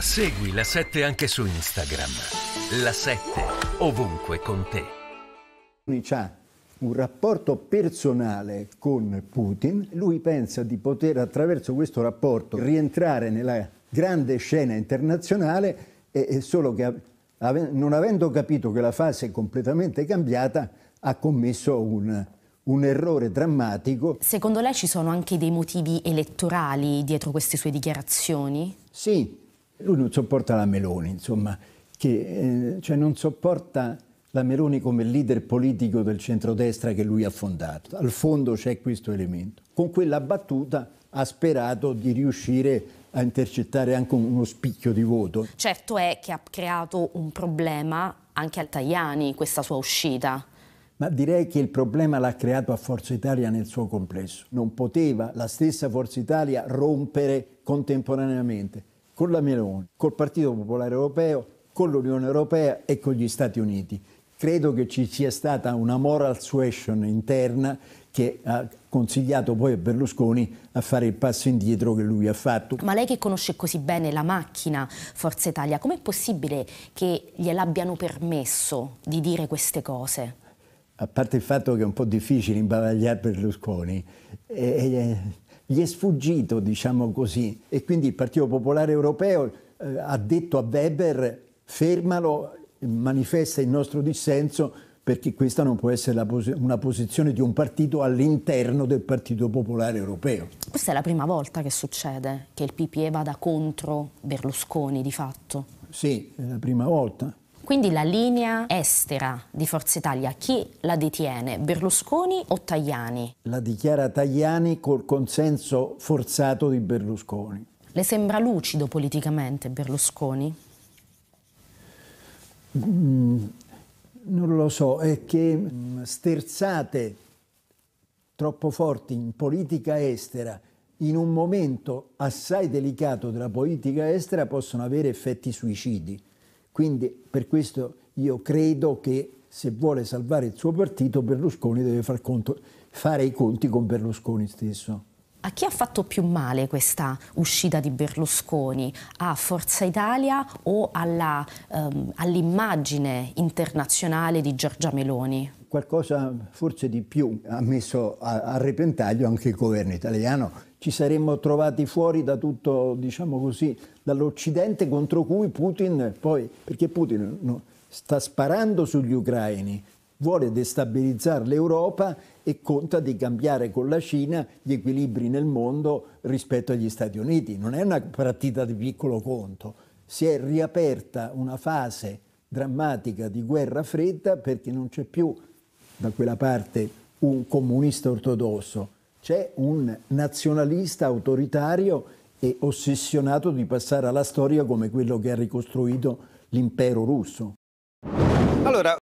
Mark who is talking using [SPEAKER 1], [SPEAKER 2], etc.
[SPEAKER 1] Segui la 7 anche su Instagram. La 7 ovunque con te.
[SPEAKER 2] C'ha un rapporto personale con Putin, lui pensa di poter attraverso questo rapporto rientrare nella grande scena internazionale e, e solo che non avendo capito che la fase è completamente cambiata ha commesso un, un errore drammatico.
[SPEAKER 3] Secondo lei ci sono anche dei motivi elettorali dietro queste sue dichiarazioni?
[SPEAKER 2] Sì, lui non sopporta la Meloni, insomma, che eh, cioè non sopporta la Meloni come leader politico del centrodestra che lui ha fondato. Al fondo c'è questo elemento. Con quella battuta ha sperato di riuscire a intercettare anche uno spicchio di voto.
[SPEAKER 3] Certo è che ha creato un problema anche a Tajani questa sua uscita.
[SPEAKER 2] Ma direi che il problema l'ha creato a Forza Italia nel suo complesso. Non poteva la stessa Forza Italia rompere contemporaneamente con la Meloni, col Partito Popolare Europeo, con l'Unione Europea e con gli Stati Uniti credo che ci sia stata una moral suasion interna che ha consigliato poi a Berlusconi a fare il passo indietro che lui ha fatto.
[SPEAKER 3] Ma lei che conosce così bene la macchina Forza Italia, com'è possibile che gliel'abbiano permesso di dire queste cose?
[SPEAKER 2] A parte il fatto che è un po' difficile imbavagliare Berlusconi, eh, gli è sfuggito, diciamo così, e quindi il Partito Popolare Europeo eh, ha detto a Weber fermalo manifesta il nostro dissenso perché questa non può essere pos una posizione di un partito all'interno del Partito Popolare Europeo.
[SPEAKER 3] Questa è la prima volta che succede che il PPE vada contro Berlusconi di fatto.
[SPEAKER 2] Sì, è la prima volta.
[SPEAKER 3] Quindi la linea estera di Forza Italia, chi la detiene? Berlusconi o Tajani?
[SPEAKER 2] La dichiara Tajani col consenso forzato di Berlusconi.
[SPEAKER 3] Le sembra lucido politicamente Berlusconi?
[SPEAKER 2] Mm, non lo so, è che mm, sterzate troppo forti in politica estera in un momento assai delicato della politica estera possono avere effetti suicidi. Quindi per questo io credo che se vuole salvare il suo partito Berlusconi deve far conto, fare i conti con Berlusconi stesso.
[SPEAKER 3] A chi ha fatto più male questa uscita di Berlusconi? A Forza Italia o um, all'immagine internazionale di Giorgia Meloni?
[SPEAKER 2] Qualcosa forse di più ha messo a, a, repentaglio anche il governo italiano. Ci saremmo trovati fuori da tutto, diciamo così, dall'Occidente contro cui Putin poi, perché Putin no, sta sparando sugli ucraini, vuole destabilizzare l'Europa e conta di cambiare con la Cina gli equilibri nel mondo rispetto agli Stati Uniti. Non è una partita di piccolo conto. Si è riaperta una fase drammatica di guerra fredda perché non c'è più da quella parte un comunista ortodosso, c'è un nazionalista autoritario e ossessionato di passare alla storia come quello che ha ricostruito l'impero russo.
[SPEAKER 4] Allora,